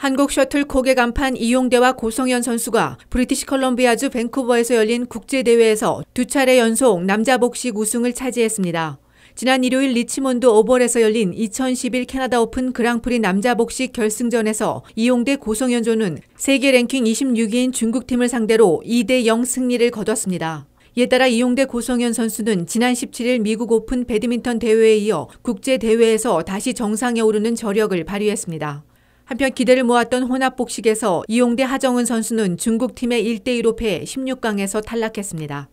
한국 셔틀콕의 간판 이용대와 고성현 선수가 브리티시 컬럼비아주 밴쿠버에서 열린 국제대회에서 두 차례 연속 남자 복식 우승을 차지했습니다. 지난 일요일 리치몬드 오벌에서 열린 2011 캐나다 오픈 그랑프리 남자 복식 결승전에서 이용대 고성현조는 세계 랭킹 26위인 중국팀을 상대로 2대 0 승리를 거뒀습니다. 이에 따라 이용대 고성현 선수는 지난 17일 미국 오픈 배드민턴 대회에 이어 국제 대회에서 다시 정상에 오르는 저력을 발휘했습니다. 한편 기대를 모았던 혼합복식에서 이용대 하정은 선수는 중국팀의 1대2로 패해 16강에서 탈락했습니다.